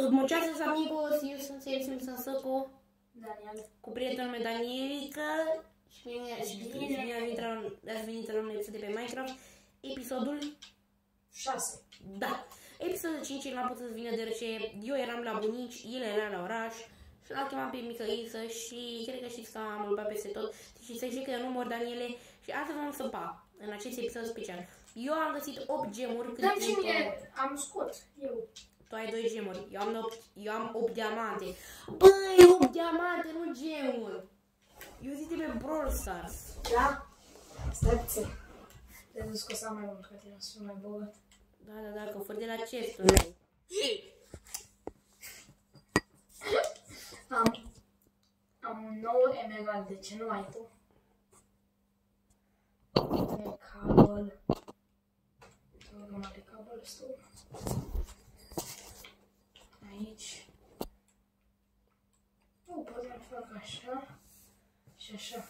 Muchachos amigos, eu sunt Sergiu Săsăcu Daniel. cu prietenul meu Danielica și bine, și bine, bine ați venit la un- ați venit la un episod de pe Minecraft. Episodul, 6. da, episodul 5 n-a putut să vină deoarece eu eram la bunici, el era la oraș și l-a chemat pe Micăiță și cred că știți că am luat peste tot și să știi că eu nu mor Daniele și astăzi vom săpa în acest episod special. Eu am găsit 8 gemuri cât Dar timp- cine am scot? Eu. Tu ai 2 gemuri, eu am 8, eu am 8 diamante. Băi, 8 diamante, nu gemuri. Eu zic de pe Brawl Stars. Da? Stai puțin. Te dus că o să am mai mult ca tine, să fiu mai bogat. Da, da, da, că fără de la chestul. Am, am 9 emeralde, ce nu ai tu? De cabel. O grămadă de cabel ăsta. Aici. Nu, pot să fac așa. Și așa.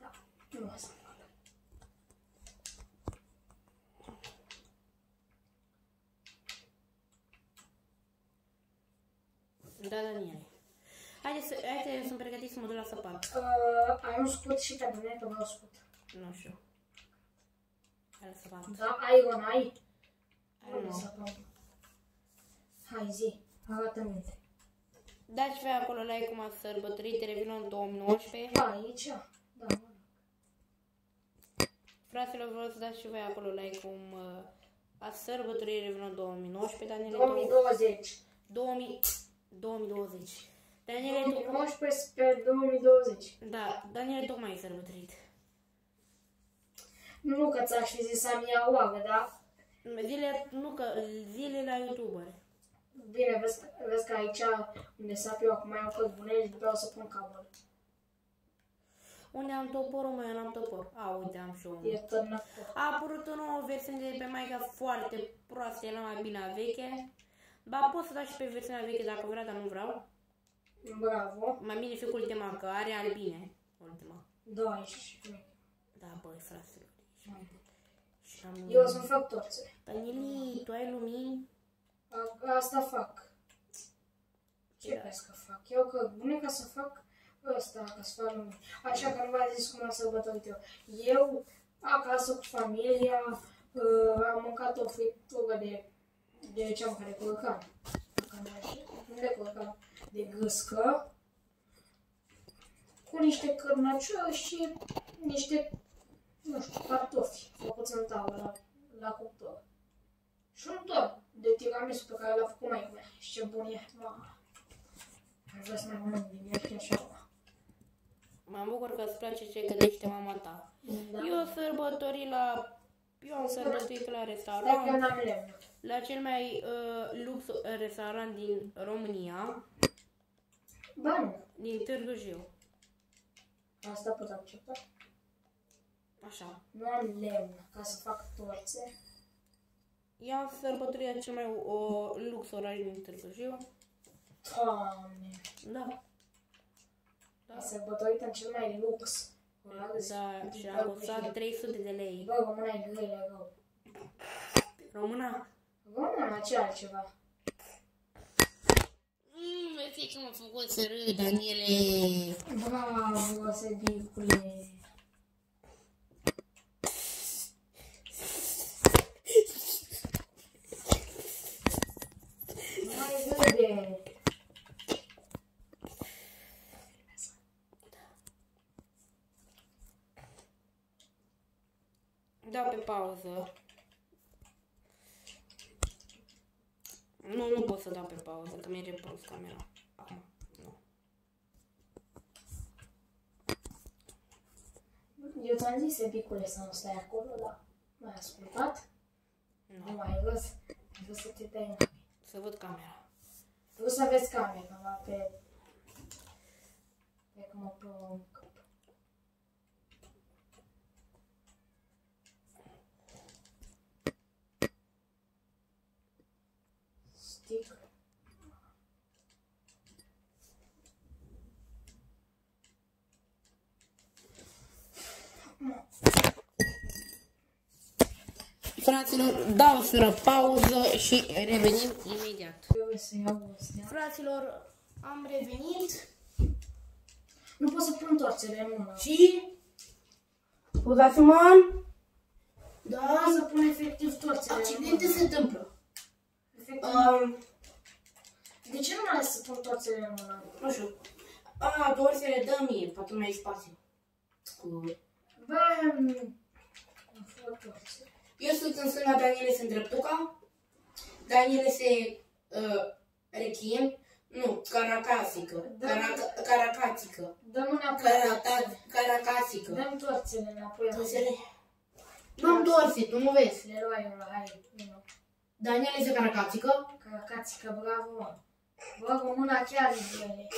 Da, nu asta fac. Da, Daniele. Haide, să, haide, sunt pregătit să mă duc la săpat. Uh, ai un scut și te abonezi că vreau scut. Nu știu. Hai la săpat. Da, Iron ai? I don't know. Hai zi, arată minte. Dați voi acolo like cum ați sărbătorit Revino 2019. Aici? Da, mă. Fraților, vreau să dați și voi acolo like cum uh, ați sărbătorit Revino 2019. Daniele, tu... 2020. 2000... 2020. Daniele, tu... 2019 spre 2020. Da, Daniele tocmai ai sărbătorit. Nu că ți-aș fi zis să-mi iau oară, da? Zile, nu că, zile la YouTuber. Bine, vezi, vezi că aici unde sap eu acum iau cărbune și după o să pun cablu. Unde am toporul meu, eu n-am topor. A, uite, am și unul. E tot năcut. A apărut o nouă versiune de pe Maica foarte proastă, era mai bine a veche. Ba, pot să dau și pe versiunea veche dacă vreau, dar nu vreau. Bravo. Mai bine fi cu ultima, că are albine. Ultima. Da, ești. Da, băi, fraților. Și am... Eu o să fac torțe. Danieli, tu ai lumini? A- Asta fac. Ce Da. crezi că fac? Eu cărbune ca să fac ăsta, ca să fac lumini. Așa că nu v-am zis cum am sărbătorit eu. Eu, acasă cu familia, uh, am mâncat o friptură de, de ce am care curcan. Nu de curcan, de gâscă. Cu niște cărnăciori și niște, nu știu, cartofi făcuți în tavă la, la cuptor. Și un tort de tiramisu pe care l-a făcut mai mea. Și ce bun e. Mamă. Aș vrea să mai mănânc din el chiar și acum. Mă bucur că îți place ce gătește mama ta. Da. Eu sărbători la... Eu am sărbătorit la Dar că restaurant. n-am lemn. La cel mai uh, lux restaurant din România, Ba nu. din Târgu Jiu. Asta pot accepta. Așa. Nu am lemn ca să fac torțe. Eu am sărbătorit la cel mai o, lux oraș din Târgu Jiu. Doamne. Da. Da. Am sărbătorit în cel mai lux. oraș Da, din și a Târgu costat Jiu. 300 de lei. Bă, româna e grele rău. Româna? Româna ce altceva? Mmm, vezi că m-a făcut să râd, Daniele. Bravo, Sebicule. Mai râde. Dau pe pauză. Nu, nu pot să dau pe pauză, că mi-e prost camera. Acum, nu. Eu ți-am zis, Sebicule, să nu stai acolo, dar m-ai ascultat? Nu Nu. mai râs. Ai vrut să te dai în Să văd camera. Vreau să vezi camera pe... Pe cum o plouă în cap. Stick. Fraților, dau o sură pauză și revenim imediat. Eu trebuie să iau astea. Fraților, am revenit Nu pot să pun torțele în mână. și... Scuzați-mă! Da, Da, să pun efectiv torțele în accidente mână. se întâmplă. Efectiv. Um, De ce nu mai ales să pun torțele în mână? nu știu. A, torțele dă mie, pentru mai spațiu. Cu... Bă, mm, am făcut torțe. Eu sunt în stânga, Daniele se îndreptuca. Daniele se uh, rechin. Nu, caracasică. Da. Caraca, caracatică. Dă-mi înapoi Carata, torțele. caracasică. Dă-mi torțele înapoi. Torțele. Nu am torțe, tu nu vezi. Le luai eu la hai. Vino. Daniele se caracatică. Caracațică, bravo, mă. Bă, mâna chiar în ele.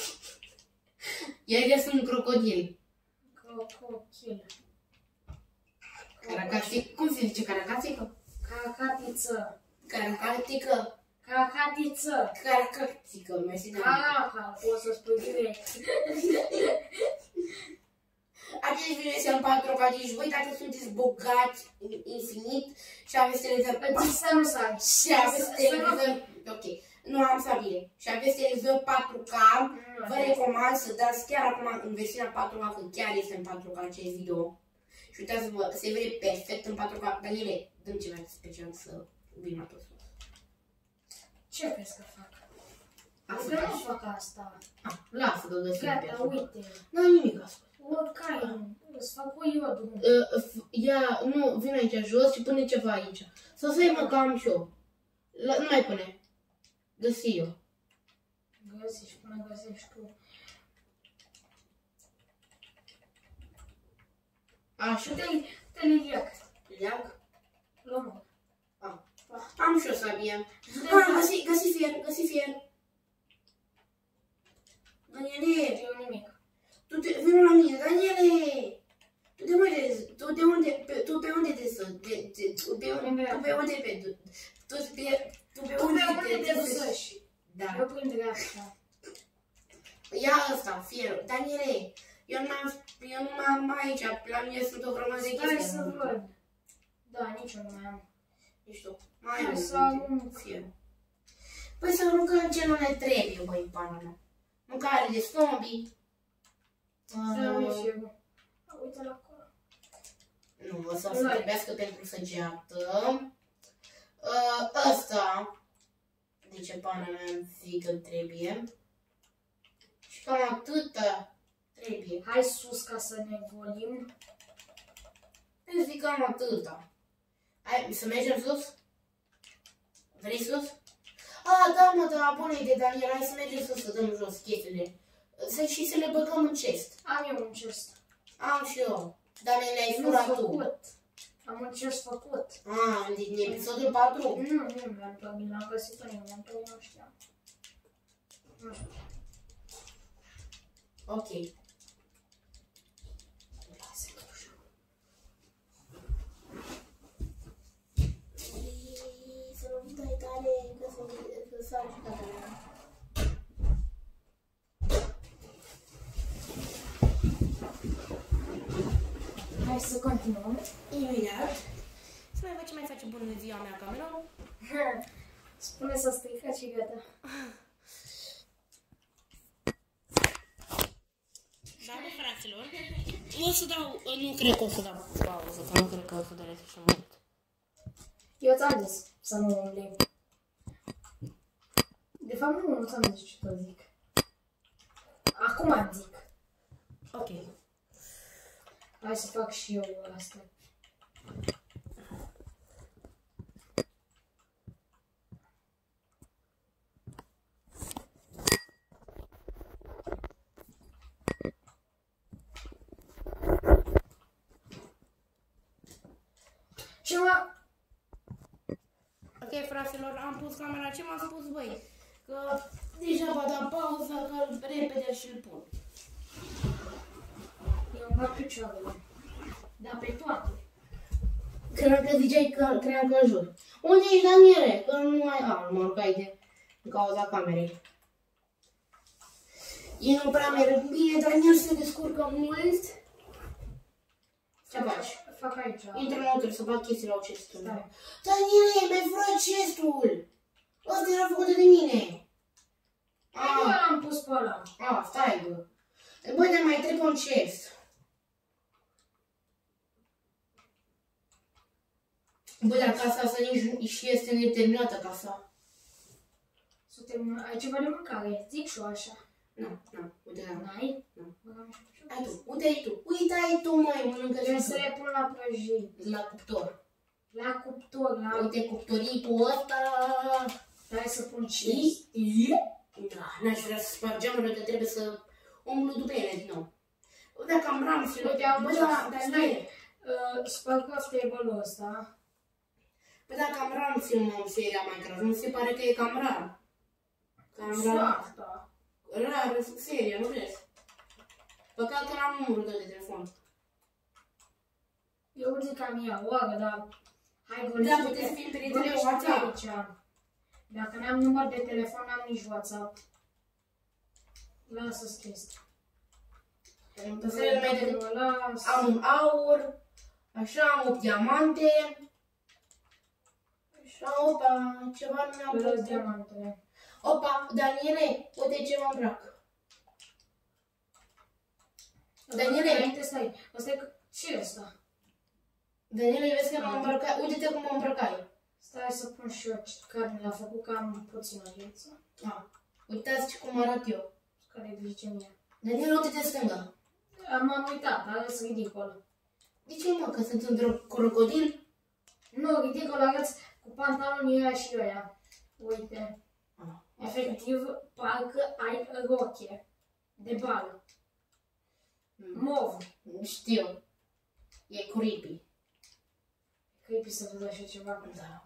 Ele sunt crocodili. Crocodil. Caracatică. Cum se zice caracatică? Caracatiță. Caracatică. Caracatiță. Caracatică. Mersi, Daniele. Caraca, poți să spui direct. Acești video este în patru cadici. Voi dacă sunteți bogați infinit și aveți televizor Îți zic să nu sari. și aveți televizor... Ok. Nu am sabire. Și aveți televizor 4K. Vă recomand să dați chiar acum în versiunea 4K, că chiar este în 4K acest video. Și uitați-vă, se vede perfect în 4K. Daniele, dăm ceva special să vin la tot. Ce crezi că fac? Asta Că nu faci. fac asta. Ah, Lasă că găsim pe Gata, acolo. uite. Nu ai nimic ascult. Oricare, îți fac o iodul. Uh, f- ia, nu, vin aici jos și pune ceva aici. Să să mă cam și eu. La, nu mai pune. Găsi eu. Găsești până găsești tu. Așa. Te-ai, te-ai leac. Leac. Lă-mă. Ah. Am și o sabie. Du-te Ah, în casă. găsi, găsi fier, găsi fier. Daniele, Eu nimic. Tu te, vino la mine, Daniele! Tu de unde, tu de unde, pe, tu pe unde te să, de, de, tu pe, unde, tu pe unde pe, tu, tu pe, tu pe Tu unde pe unde te să- duci? Da. Eu prin dreapta. Ia ăsta, fierul. Daniele, eu nu am, eu nu mai am aici, la mine sunt o grămadă de Stai chestii. să văd. Da, nici eu nu mai am. Nici tu. Mai Hai am să multe. arunc. Fierul. Păi să aruncăm ce nu ne trebuie, băi, pana mea. Mâncare de zombie. Să nu Uh, și eu. Uite-l acolo. nu, o să Noi. trebuiască pentru săgeată. Uh, ăsta. De ce pana mea îmi zic că trebuie. Și cam atâta trebuie. Hai sus ca să ne golim. Eu zic cam atâta. Hai, să mergem sus? Vrei sus? A, da, mă, da, bună idee, Daniel, hai să mergem sus să dăm jos chestiile. Să, și să le băgăm în chest. Am eu un chest. Am și eu. Dar mi le-ai Nu furat tu. făcut. Am un chest făcut. A, din episodul 4? Nu, nu mi-am plăcut, l-am găsit în mi-am plăcut, nu știam. Nu știu. Ok. Să nu dai tare, că să că sar și tare. Hai să continuăm. Imediat. Să mai văd ce mai face bună ziua mea camera. Spune să stricat și gata. Da, bă, fraților. O să dau, nu cred că o să dau pauză, că nu cred că o să doresc și mult. Eu ți-am zis să nu umblim. De fapt, nu, nu ți-am zis ce tot zic. Acum zic. Ok. Hai să fac și eu asta. Și mă... Ok, fraților, am pus camera. Ce m-a spus, băi? Că deja va da pauză, că repede și-l pun. Eu îmi bag picioarele. Dar pe toate. Cream că ziceai că cream că în jur. Unde ești, Daniele? Că nu mai... A, mă rog, de din cauza camerei. E nu prea merg bine, Daniel se descurcă mult. Ce faci? Fac aici. Intră în auto să fac chestii la chestul. Stai. Daniele, mi-ai furat chestul! Ăsta era făcut de mine! pe ăla. A, stai, bă. Bă, dar mai trebuie un chest. Bă, dar casa asta nici și este neterminată casa. Să termină. Ai ceva de mâncare? Zic și eu așa. Nu, nu, uite la N-ai? Nu. Băgam și eu. Ai tu, uite ai tu, uite ai tu, mai mănâncă Trebuie și să tu. le pun la prăjit. La cuptor. La cuptor, la... Uite cuptoricul ăsta. Hai să pun Și... și... Da, n-aș vrea să sparg geamurile, că trebuie să umblu după ele din nou. Bă, Dacă am ram și... Uite, am Bă, ceas. da, dar Stai. nu Uh, Spărgăf table-ul ăsta. Bă, dacă am ram filmăm seria Minecraft, nu se pare că e cam rar. Cam rar. Asta. Rar seria, nu crezi? Păcat că n-am numărul tău de telefon. Eu zic că am ea oară, dar... Hai, vă Da, puteți fi prieteni pe WhatsApp. aici. Dacă n-am număr de telefon, n-am nici WhatsApp. Lasă-ți chestia. Păstrele mele de... Mă las. Am un aur, așa, am 8 diamante. Așa, opa, ceva nu mi-am Îmi las pus. diamantele. Opa, Daniele, uite ce mă îmbrac. Daniele. Înainte, stai. Asta e... Ce ăsta? Daniele, vezi că m-am îmbrăcat? Uite-te cum mă îmbrăcai. Stai să pun și eu carne la făcut, că am puțină viață. Ah, uitați cum arăt eu. Care e glicemia. Daniele, uite-te stânga. M-am uitat, dar arăți ridicol. De ce, mă, că sunt într-un crocodil? Nu, ridicol arăți cu pantalonii ăia și ăia. Uite. Ah, Efectiv, parcă ai roche de bală. Mm. Mov. Știu. E creepy. Creepy să văd așa ceva. Da.